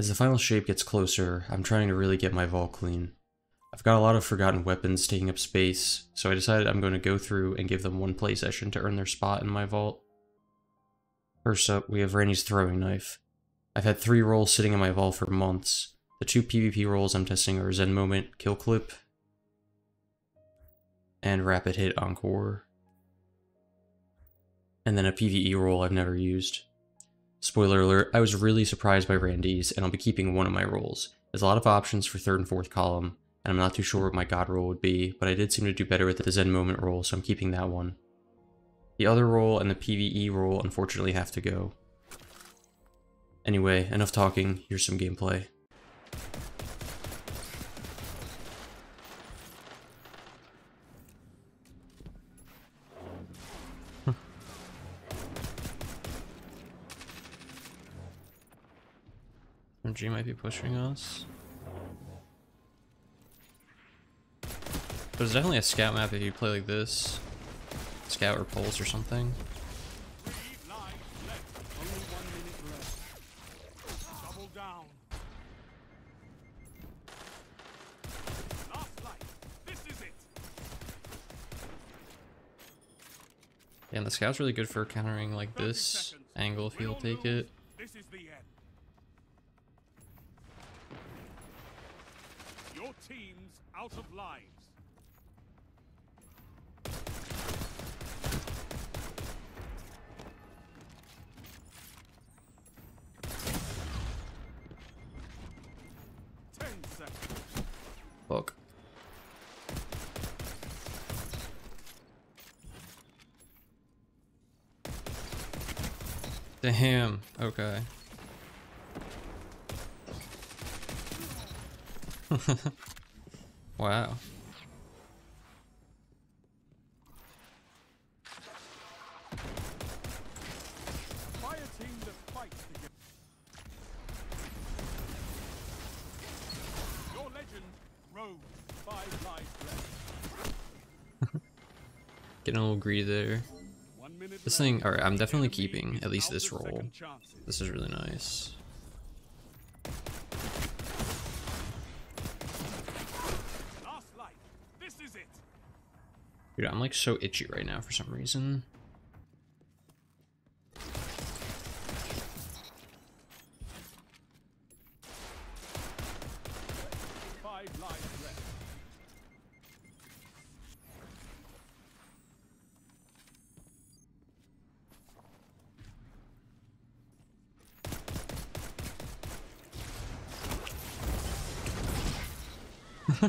As the final shape gets closer, I'm trying to really get my vault clean. I've got a lot of forgotten weapons taking up space, so I decided I'm going to go through and give them one play session to earn their spot in my vault. First up, we have Randy's throwing knife. I've had three rolls sitting in my vault for months. The two PvP rolls I'm testing are Zen Moment, Kill Clip, and Rapid Hit Encore. And then a PvE roll I've never used. Spoiler alert, I was really surprised by Randy's, and I'll be keeping one of my rolls. There's a lot of options for third and fourth column, and I'm not too sure what my god roll would be, but I did seem to do better with the Zen Moment roll, so I'm keeping that one. The other roll and the PvE roll unfortunately have to go. Anyway, enough talking, here's some gameplay. MG might be pushing us. There's definitely a scout map if you play like this. Scout or pulse or something. Yeah, and the scout's really good for countering like this angle if you'll take it. Damn. Okay. wow. Getting a little greedy there. This thing, alright, I'm definitely keeping at least this roll. This is really nice. Dude, I'm like so itchy right now for some reason. Oh,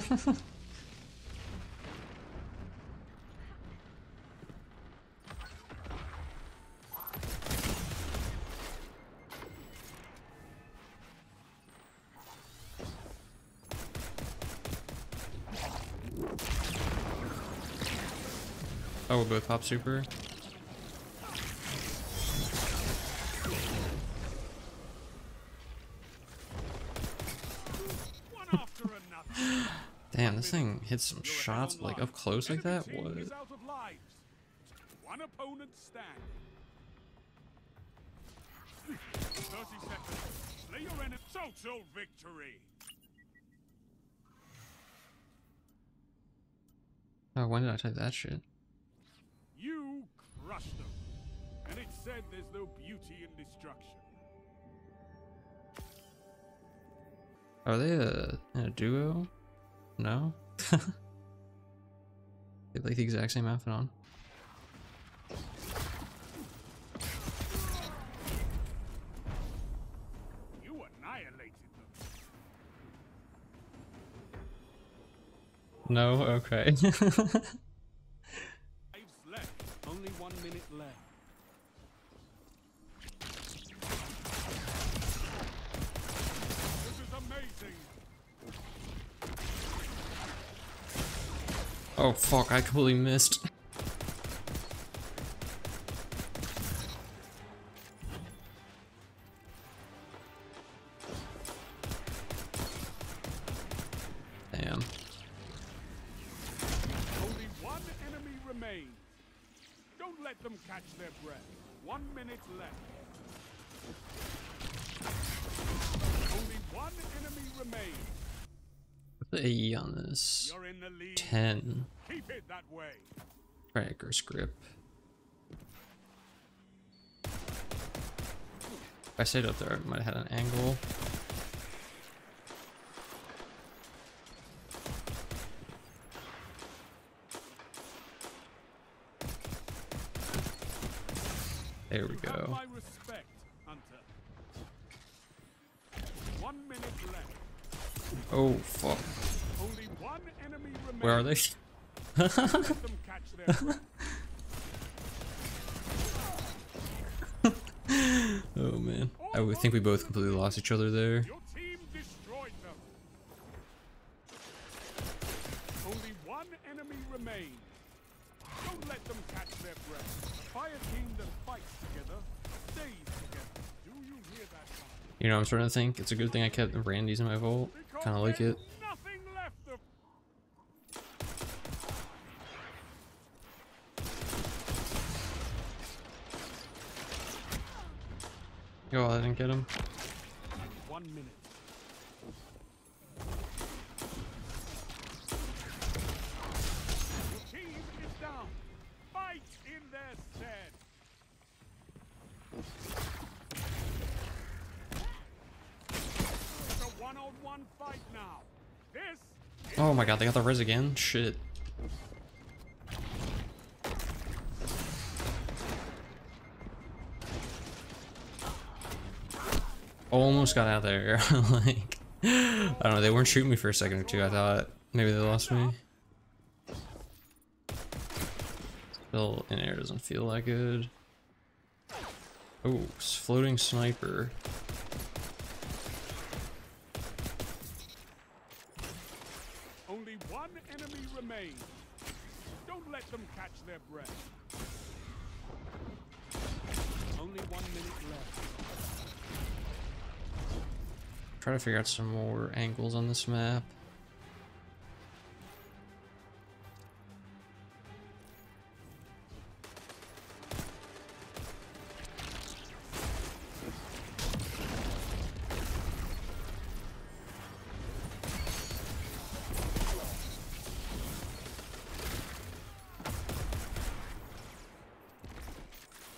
we'll both pop super. Damn, this thing hits some shots like up close like that? What? One opponent stand. 30 seconds. Slay your enemy. Total victory. Oh, when did I type that shit? You crushed them. And it said there's no beauty in destruction. Are they a, a duo? No? they like the exact same outfit on. You annihilated them. No, okay. Oh fuck, I completely missed. Damn. Only one enemy remains. Don't let them catch their breath. One minute left. Only The AE on this. You're in the lead. 10. Keep it that way. Cracker grip. If I stayed up there, I might have had an angle. There we go. Oh, fuck. Where are they? Oh man. I think we both completely lost each other there. Only one enemy remains. Don't let them catch their breath. Team that fights together you know, I'm starting to think it's a good thing I kept the Randy's in my vault. Kind of like it. Oh, I didn't get him. one minute. Your team is down. Fight in their stead. It's a one-on-one fight now. This is Oh my god, they got the res again? Shit. Almost got out there. like, I don't know, they weren't shooting me for a second or two. I thought maybe they lost me. Still in air doesn't feel that good. Oh, floating sniper. only one enemy remains. Don't let them catch their breath. Only one minute left. Try to figure out some more angles on this map.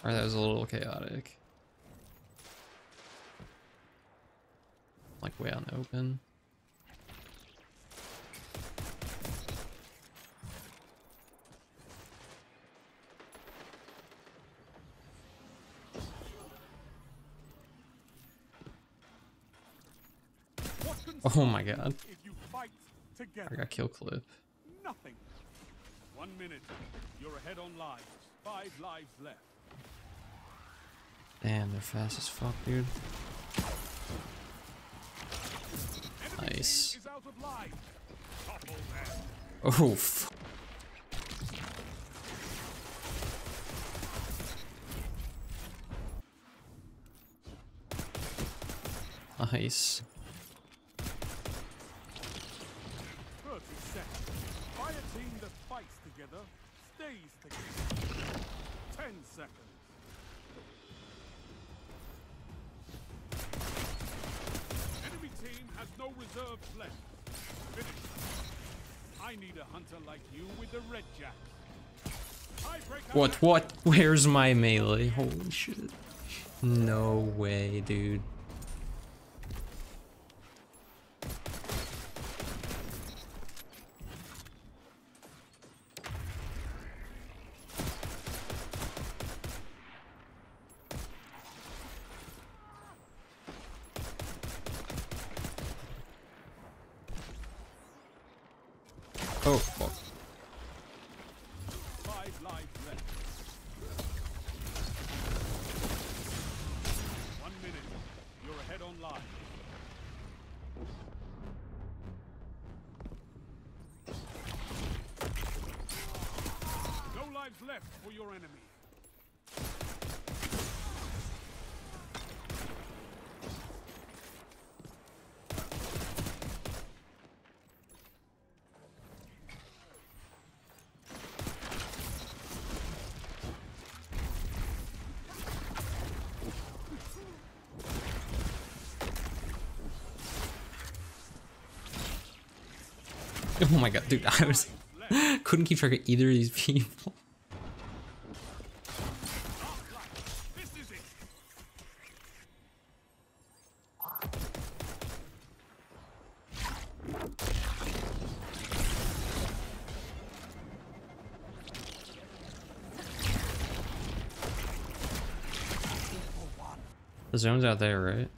Alright, that was a little chaotic. Like way out in the open. Oh my god. If you fight I got kill clip. nothing. One minute. You're ahead on lives. Five lives left. Damn, they're fast as fuck, dude. Nice. Oh, Nice. 30 seconds. Fire team that fights together stays together. 10 seconds. No reserves left. Finish. I need a hunter like you with the red jack. What, what? Where's my melee? Holy shit. No way, dude. For your enemy. Oh my god, dude, I was couldn't keep track of either of these people. The zone's out there, right?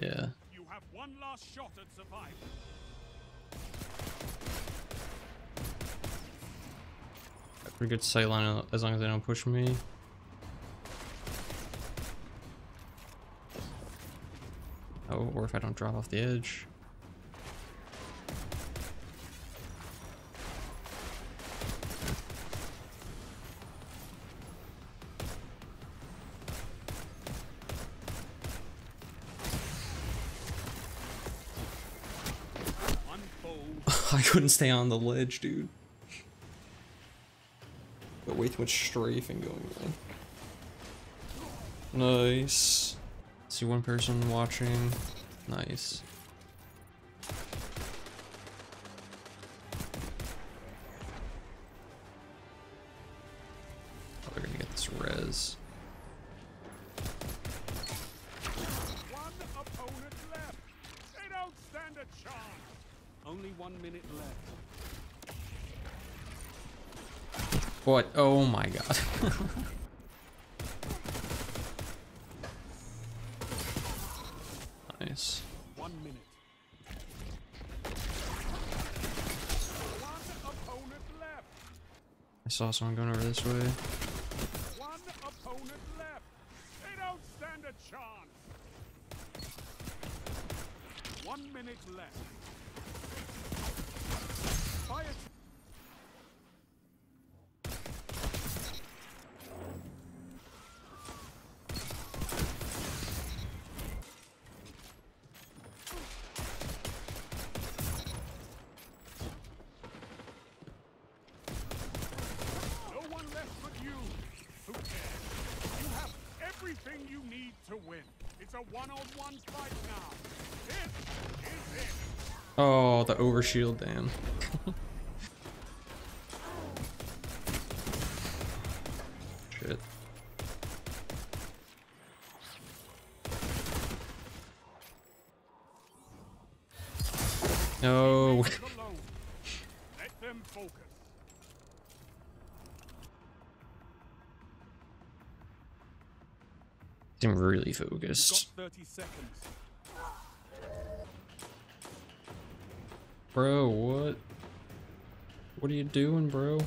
Yeah. You have one last shot at survival. Pretty good sight line uh, as long as they don't push me. Oh, or if I don't drop off the edge. I couldn't stay on the ledge, dude. Got way too much strafing going on. Nice. See one person watching. Nice. Oh, gonna get this. One opponent left. They don't stand a chance. Only one minute left. What? Oh my god. nice. One minute. One opponent left. I saw someone going over this way. One opponent left. They don't stand a chance. One minute left. One everything you need to win. It's a one-on-one fight now. This is it. Oh, the overshield, damn. Shit. No. Leave them. Let them focus. Seem really focused. Bro, what? What are you doing, bro?